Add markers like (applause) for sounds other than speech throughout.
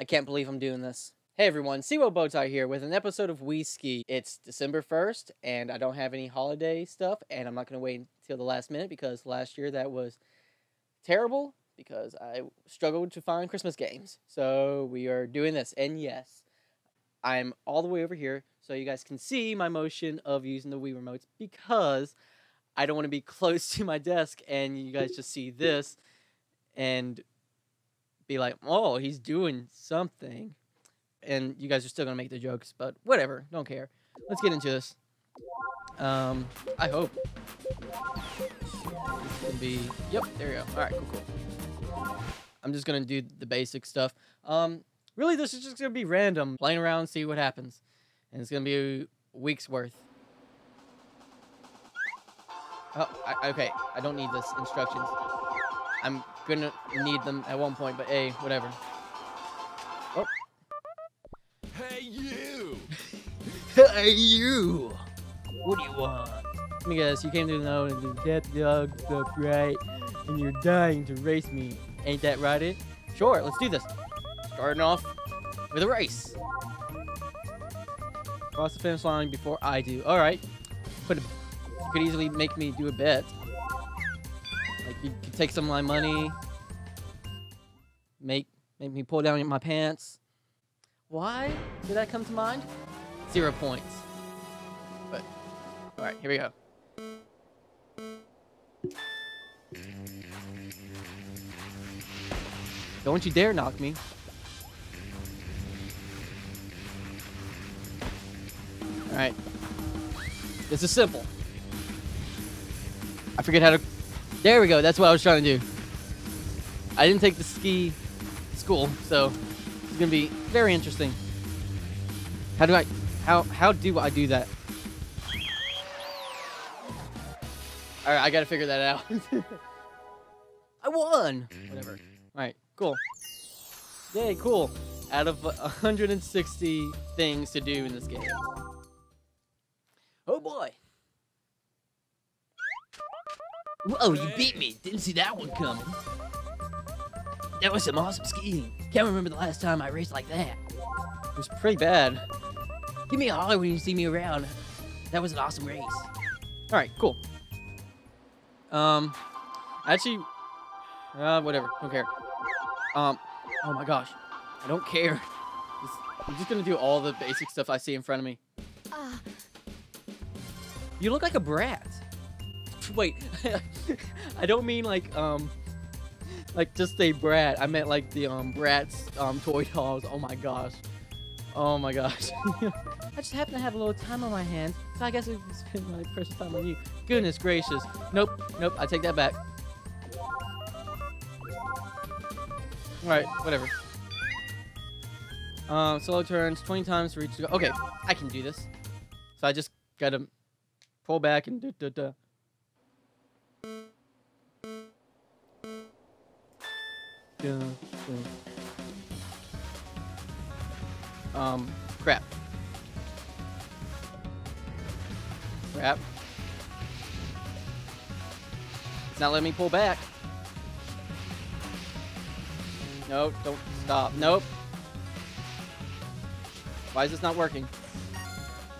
I can't believe I'm doing this. Hey everyone, CWheel Bowtie here with an episode of We Ski. It's December 1st, and I don't have any holiday stuff, and I'm not going to wait until the last minute because last year that was terrible because I struggled to find Christmas games. So we are doing this, and yes, I'm all the way over here so you guys can see my motion of using the Wii remotes because I don't want to be (laughs) close to my desk and you guys just see this and be like, oh, he's doing something. And you guys are still going to make the jokes, but whatever. Don't care. Let's get into this. Um, I hope. This can be, yep, there we go. All right, cool, cool. I'm just going to do the basic stuff. Um, really, this is just going to be random. Playing around, see what happens. And it's going to be a week's worth. Oh, I, okay. I don't need this instructions. I'm gonna need them at one point, but hey, whatever. Oh. Hey, you! (laughs) hey, you! What do you want? Let me guess, you came to know the death dog stuff, right? And you're dying to race me. Ain't that right, it? Sure, let's do this. Starting off with a race. Cross the finish line before I do. Alright. Put a, you could easily make me do a bet. You could take some of my money. Make, make me pull down my pants. Why did that come to mind? Zero points. But, alright, here we go. Don't you dare knock me. Alright. This is simple. I forget how to... There we go, that's what I was trying to do. I didn't take the ski school, so it's gonna be very interesting. How do I... How, how do I do that? Alright, I gotta figure that out. (laughs) I won! Whatever. Alright, cool. Yay, cool. Out of 160 things to do in this game. Oh boy. Whoa, you beat me. Didn't see that one coming. That was some awesome skiing. Can't remember the last time I raced like that. It was pretty bad. Give me a holler when you see me around. That was an awesome race. All right, cool. Um, actually, uh, whatever. Don't care. Um, oh my gosh, I don't care. I'm just gonna do all the basic stuff I see in front of me. Uh, You look like a brat. (laughs) Wait, (laughs) I don't mean like um, like just a brat. I meant like the um Bratz um toy dolls. Oh my gosh, oh my gosh. (laughs) I just happen to have a little time on my hands, so I guess I can spend my precious time on you. Goodness gracious. Nope, nope. I take that back. All right, whatever. Um, solo turns 20 times for each. Okay, I can do this. So I just gotta pull back and da da da. Da. Um, crap. Crap. It's not letting me pull back. Nope, don't stop. Nope. Why is this not working?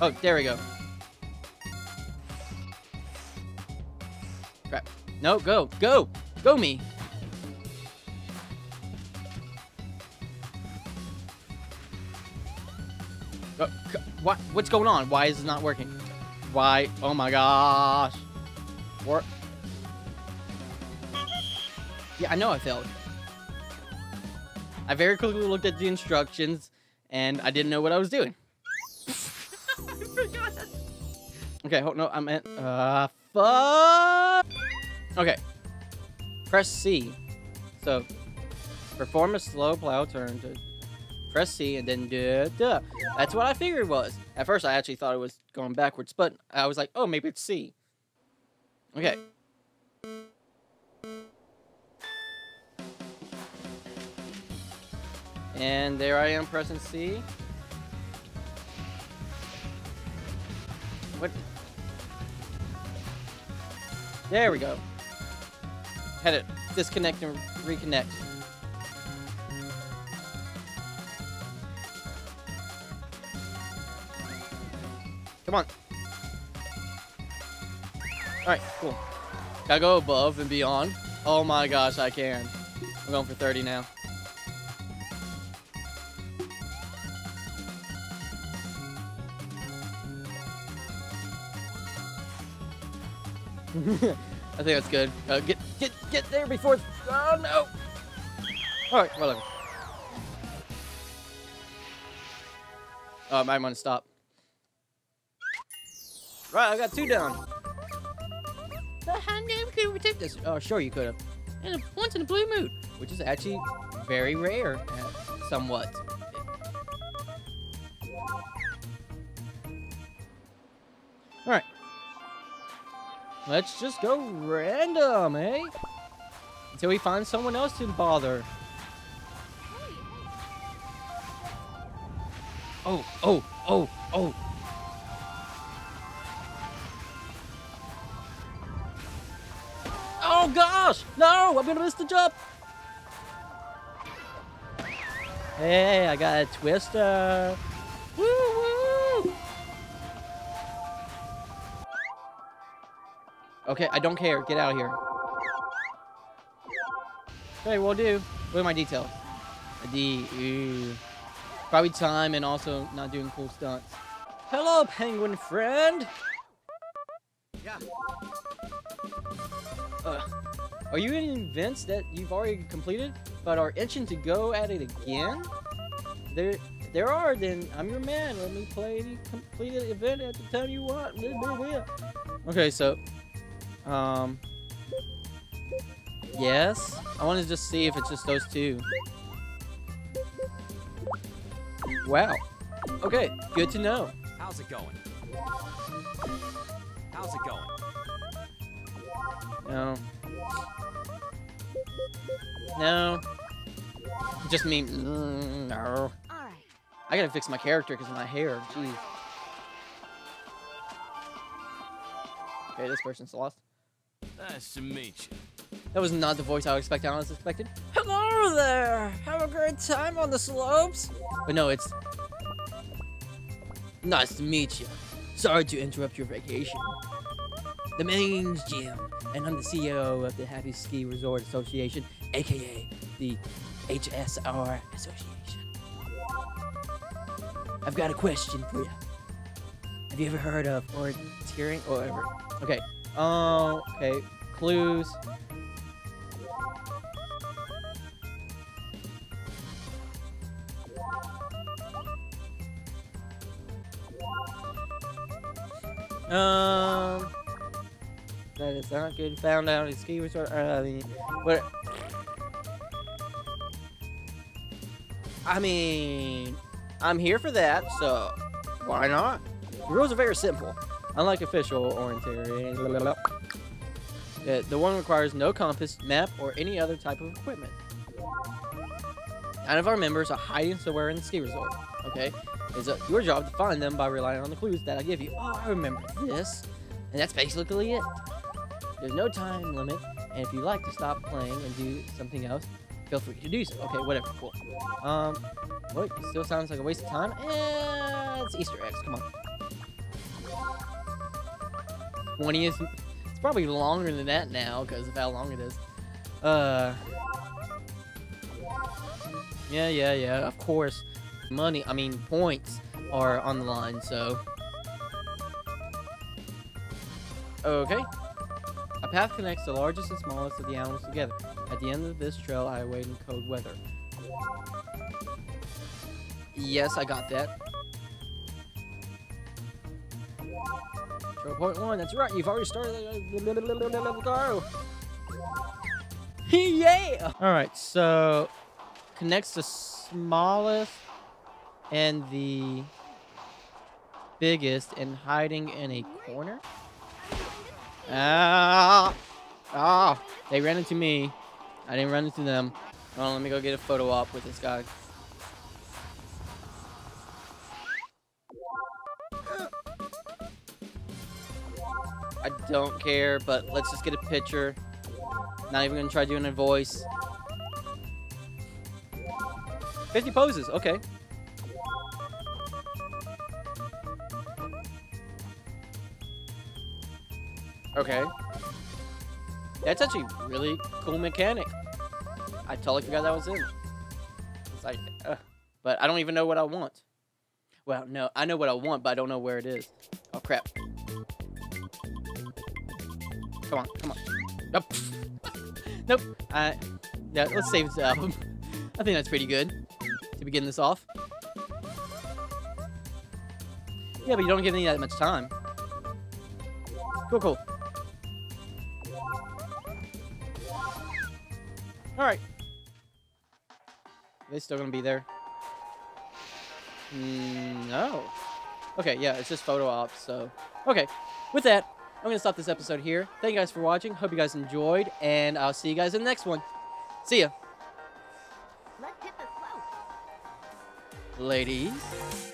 Oh, there we go. No, go, go, go me. C- what? What's going on? Why is it not working? Why? Oh my gosh. What? Yeah, I know I failed. I very quickly looked at the instructions and I didn't know what I was doing. (laughs) okay, hold no, I'm meant uh fuck. Okay. Press C. So perform a slow plow turn to press C and then duh, duh. That's what I figured it was. At first I actually thought it was going backwards, but I was like, oh maybe it's C. Okay. And there I am pressing C. What? There we go. Had it disconnect and reconnect. Come on. Alright, cool. Can I go above and beyond? Oh my gosh, I can. I'm going for 30 now. (laughs) I think that's good. Uh, get get get there before. Oh no! All right, whatever. Oh, I might want to stop. Right, I got two down. The hand game could protect this. Oh, sure you could have. And once in a blue moon, which is actually very rare, uh, somewhat. Let's just go random, eh? Until we find someone else to bother. Oh, oh, oh, oh. Oh gosh! No! I'm gonna miss the jump! Hey, I got a twister. Okay, I don't care. Get out of here. Okay, will do. What are my details? A D. Ooh. Probably time and also not doing cool stunts. Hello, penguin friend. Yeah. Uh, are you convinced that you've already completed, but are itching to go at it again? There, there are. Then I'm your man. Let me play the completed event at the time you want. Okay, so, um, yes. I want to just see if it's just those two. Wow. Okay, good to know. How's it going? How's it going? No. No. Just me. mm, No. I gotta fix my character because of my hair. Jeez. Okay, this person's lost. Nice to meet you. That was not the voice I was expecting. I was expecting. Hello there. Have a great time on the slopes. But no, it's. Nice to meet you. Sorry to interrupt your vacation. The name's Jim, and I'm the CEO of the Happy Ski Resort Association, aka the HSR Association. I've got a question for you. Have you ever heard of or orienteering or whatever? Okay. Oh, okay. Clues. Um, that is not good. Found out his ski resort. Uh, I mean, what? I mean, I'm here for that, so why not? The rules are very simple. Unlike official orienteering. The, one requires no compass, map, or any other type of equipment. None of our members are hiding somewhere in the ski resort. Okay, it's uh, your job to find them by relying on the clues that I give you. Oh, I remember this, and that's basically it. There's no time limit, and if you'd like to stop playing and do something else, feel free to do so. Okay, whatever, cool. Um, what? It still sounds like a waste of time. Eh, it's Easter eggs. Come on. 20 is. It's probably longer than that now because of how long it is. Uh. Yeah, yeah, yeah. Of course, money. I mean, points are on the line. So. Okay. A path connects the largest and smallest of the animals together. At the end of this trail, I await in cold weather. Yes, I got that. Trail point one, that's right, you've already started. Yeah! Alright, so connects the smallest and the biggest and hiding in a corner. Ah! Ah! They ran into me. I didn't run into them. On, let me go get a photo op with this guy. Don't care, but let's just get a picture. Not even gonna try doing a voice. 50 poses, okay. Okay. That's actually really cool mechanic. I totally forgot that was in. It's like, uh, but I don't even know what I want. Well, no, I know what I want, but I don't know where it is. Oh crap! Come on, come on. Nope. (laughs) nope. Uh, yeah, let's save this album. (laughs) I think that's pretty good to begin this off. Yeah, but you don't give me that much time. Cool, cool. Alright. Are they still gonna be there? Mm, no. Okay, yeah, it's just photo ops, so... Okay, with that, I'm gonna stop this episode here. Thank you guys for watching. Hope you guys enjoyed, and I'll see you guys in the next one. See ya. Let's hit the. Ladies.